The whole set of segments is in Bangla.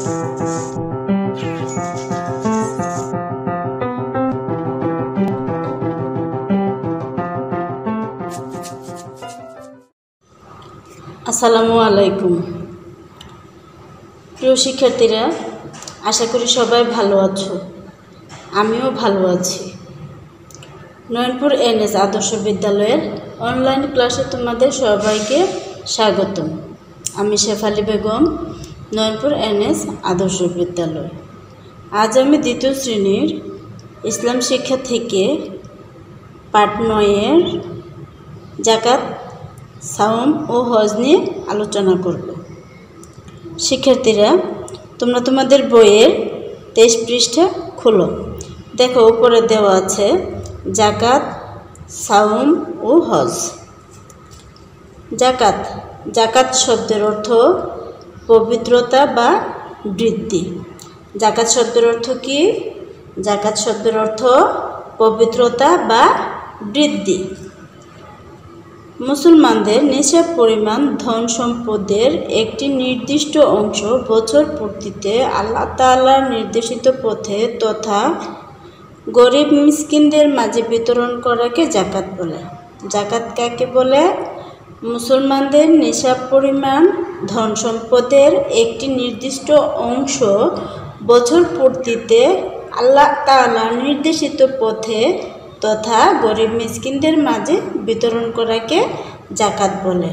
আসসালামু আলাইকুম। প্রিয় শিক্ষার্থীরা, আশা করি সবাই ভালো আছো। আমিও ভালো আছি। নয়নপুর এনএস আদর্শ বিদ্যালয়ের অনলাইন ক্লাসে তোমাদের সবাইকে স্বাগতম। আমি শেফালি বেগম নয়নপুর এনএস আদর্শ বিদ্যালয়। আজ আমি দ্বিতীয় শ্রেণির ইসলাম শিক্ষা থেকে পাঠ নয়ের জাকাত, সাওম ও হজ নিয়ে আলোচনা করব। শিক্ষার্থীরা, তোমরা তোমাদের বইয়ের তেইশ পৃষ্ঠা খোলো। দেখো, উপরে দেওয়া আছে জাকাত, সাওম ও হজ। জাকাত জাকাত শব্দের অর্থ পবিত্রতা বা বৃদ্ধি। জাকাত শব্দের অর্থ কি? জাকাত শব্দের অর্থ পবিত্রতা বা বৃদ্ধি। মুসলমানদের নিসাব পরিমাণ ধন সম্পদের একটি নির্দিষ্ট অংশ বছর পূর্তিতে আল্লাহ তাআলার নির্দেশিত পথে তথা গরিব মিসকিনদের মাঝে বিতরণ করাকে জাকাত বলে। জাকাত কাকে বলে? মুসলমানদের নিসাব পরিমাণ, ধন সম্পদের একটি নির্দিষ্ট অংশ বছর পূর্তিতে আল্লাহ তাআলার নির্দেশিত পথে তথা গরিব মিসকিনদের মাঝে বিতরণ করাকে জাকাত বলে।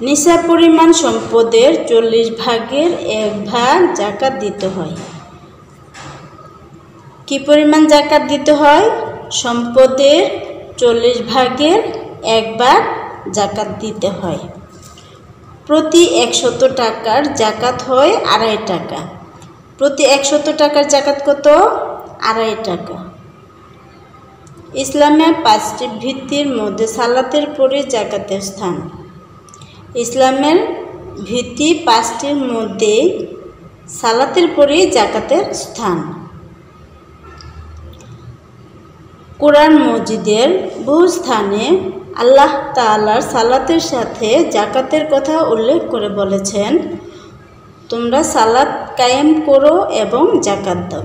নিশা পরিমাণ সম্পদের চল্লিশ ভাগের এক ভাগ জাকাত দিতে হয়। কি পরিমাণ জাকাত দিতে হয়? সম্পদের চল্লিশ ভাগের এক ভাগ জাকাত দিতে হয়। প্রতি একশত টাকার জাকাত হয় আড়াই টাকা। প্রতি একশত টাকার জাকাত কত? আড়াই টাকা। ইসলামে পাঁচটি ভিত্তির মধ্যে সালাতের পরে জাকাতের স্থান। ইসলামের ভিত্তি পাঁচটির মধ্যে সালাতের পরে জাকাতের স্থান। কোরআন মসজিদের বহু স্থানে আল্লাহ তালার সালাতের সাথে জাকাতের কথা উল্লেখ করে বলেছেন, তোমরা সালাত কায়েম করো এবং জাকাত দাও।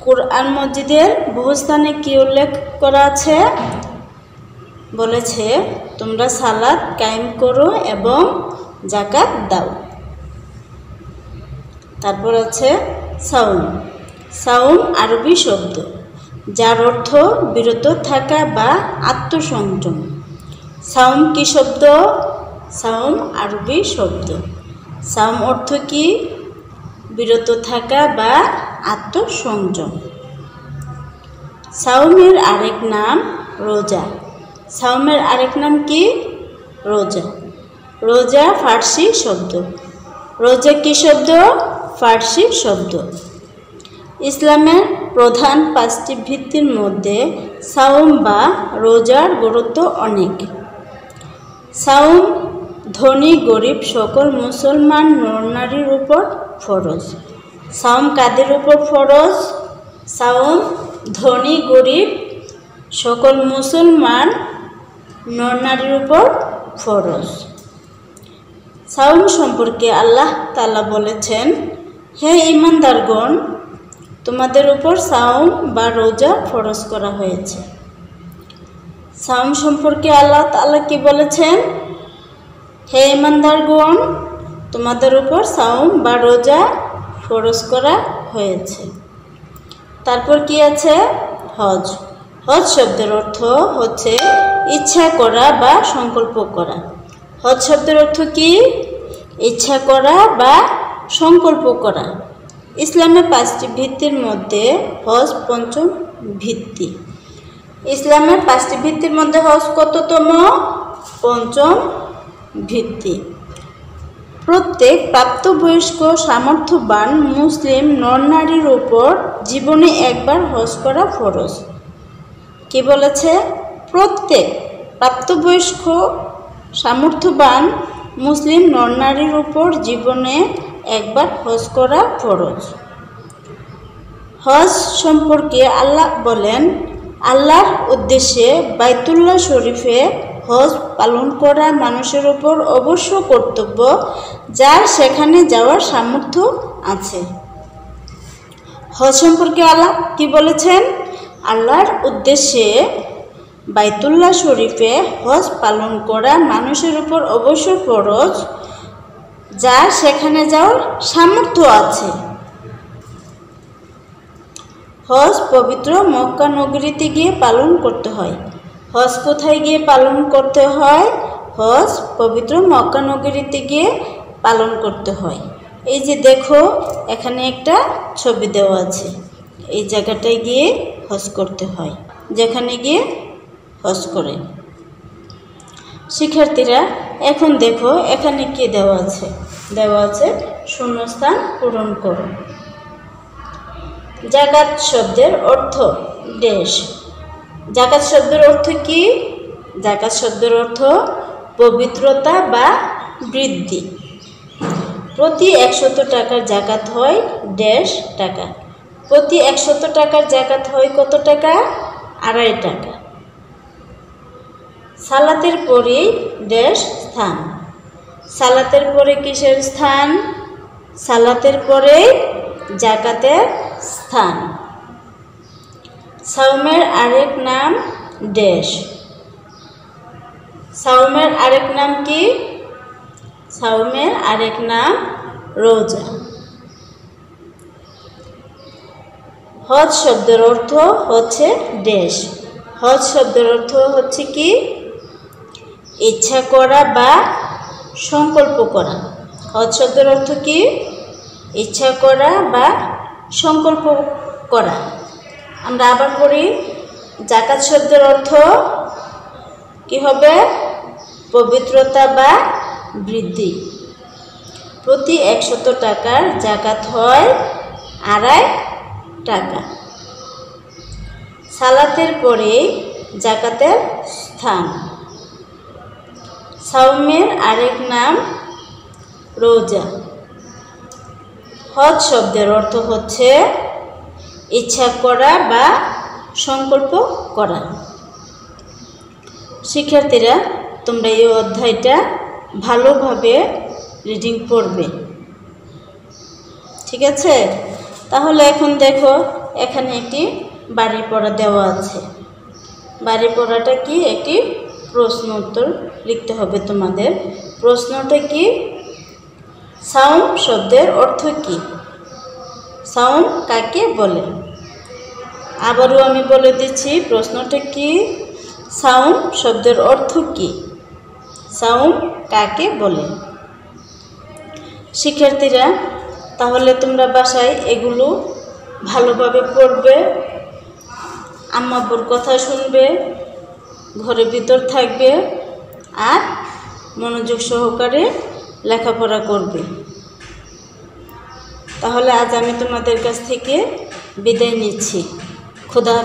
কোরআন মসজিদের বহু স্থানে কী উল্লেখ করা আছে? বলেছে, তোমরা সালাদ কায়েম করো এবং জাকাত দাও। তারপর আছে সাউম। সাউম আরবি শব্দ। যার অর্থ বিরত থাকা বা আত্মসংযম। সাউম কি শব্দ? সাউম আরবি শব্দ। সাউম অর্থ কি? বিরত থাকা বা আত্মসংযম। সাউমের আরেক নাম রোজা। সাউমের আরেক নাম কি? রোজা। রোজা ফার্সি শব্দ। রোজা কি শব্দ? ফার্সি শব্দ। ইসলামের প্রধান পাঁচটি ভিত্তির মধ্যে সাউম বা রোজার গুরুত্ব অনেক। সাউম ধনী, গরিব, সকল মুসলমান নরনারীর উপর ফরজ। সাউম কাদের উপর ফরজ? সাউম ধনী, গরিব, সকল মুসলমান নরনারীর উপর ফরজ। সাউম সম্পর্কে আল্লাহ তালা বলেছেন, হে ইমানদারগণ তোমাদের উপর সাউম বা রোজা ফরজ করা হয়েছে। সাউম সম্পর্কে আল্লাহ তালা কি বলেছেন? হে ইমানদার ইমানদারগণ তোমাদের উপর সাউম বা রোজা ফরজ করা হয়েছে। তারপর কি আছে? হজ। হজ শব্দের অর্থ হচ্ছে ইচ্ছা করা বা সংকল্প করা। হজ শব্দের অর্থ কি? ইচ্ছা করা বা সংকল্প করা। ইসলামের পাঁচটি ভিত্তির মধ্যে হজ পঞ্চম ভিত্তি। ইসলামের পাঁচটি ভিত্তির মধ্যে হজ কততম? পঞ্চম ভিত্তি। প্রত্যেক প্রাপ্তবয়স্ক সামর্থ্যবান মুসলিম নরনারীর ওপর জীবনে একবার হজ করা ফরজ। কি বলেছে? প্রত্যেক প্রাপ্তবয়স্ক সামর্থ্যবান মুসলিম নরনারীর উপর জীবনে একবার হজ করা ফরজ। হজ সম্পর্কে আল্লাহ বলেন, আল্লাহর উদ্দেশ্যে বাইতুল্লাহ শরীফে হজ পালন করা মানুষের উপর অবশ্য কর্তব্য যার সেখানে যাওয়ার সামর্থ্য আছে। হজ সম্পর্কে আল্লাহ কি বলেছেন? আল্লাহর উদ্দেশ্যে বাইতুল্লাহ শরীফে হজ পালন করা মানুষের উপর অবশ্য ফরজ যার সেখানে যাওয়ার সামর্থ্য আছে। হজ পবিত্র মক্কা নগরীতে গিয়ে পালন করতে হয়। হজ কোথায় গিয়ে পালন করতে হয়? হজ পবিত্র মক্কা নগরীতে গিয়ে পালন করতে হয়। এই যে দেখো, এখানে একটা ছবি দেওয়া আছে। এই জায়গাটায় গিয়ে হজ করতে হয়, যেখানে গিয়ে হজ করে। শিক্ষার্থীরা এখন দেখো, এখানে কি দেওয়া আছে? দেওয়া আছে, শূন্যস্থান পূরণ করো। জাকাত শব্দের অর্থ দেশ। জাকাত শব্দের অর্থ কি? জাকাত শব্দের অর্থ পবিত্রতা বা বৃদ্ধি। প্রতি একশত টাকার জাকাত হয় দেশ টাকা। প্রতি একশত টাকার জাকাত হয় কত টাকা? আড়াই টাকা। সালাতের পরেই দেশ স্থান? সালাতের পরে কিসের স্থান? সালাতের পরে জাকাতের স্থান। সাউমের আরেক নাম দেশ। সাউমের আরেক নাম কি? সাউমের আরেক নাম রোজা। হজ শব্দের অর্থ হচ্ছে দেশ। হজ শব্দের অর্থ হচ্ছে কি? ইচ্ছা করা বা সংকল্প করা। হজ শব্দের অর্থ কি? ইচ্ছা করা বা সংকল্প করা। আমরা আবার পড়ি, জাকাত শব্দের অর্থ কি হবে? পবিত্রতা বা বৃদ্ধি। প্রতি একশত টাকার জাকাত হয় আড়াই টাকা। সালাতের পরে জাকাতের স্থান। সাউমের আরেক নাম রোজা। হজ শব্দের অর্থ হচ্ছে ইচ্ছা করা বা সংকল্প করা। শিক্ষার্থীরা, তোমরা এই অধ্যায়টা ভালোভাবে রিডিং পড়বে। ঠিক আছে? তাহলে এখন দেখো, এখানে একটি বাড়ি পড়া দেওয়া আছে। বাড়ি পড়াটা কি? একটি প্রশ্ন উত্তর লিখতে হবে তোমাদের। প্রশ্নটা কি? সাউম শব্দের অর্থ কি? সাউম কাকে বলে? আবারও আমি বলে দিচ্ছি, প্রশ্নটা কি? সাউম শব্দের অর্থ কি? সাউম কাকে বলে? শিক্ষার্থীরা, তাহলে তোমরা বাসায় এগুলো ভালোভাবে পড়বে, আম্মাবুর কথা শুনবে ঘরের ভিতর থাকবে আর মনোযোগ সহকারে লেখাপড়া করবে। তাহলে আজ আমি তোমাদের কাছ থেকে বিদায় নিচ্ছি। খুদা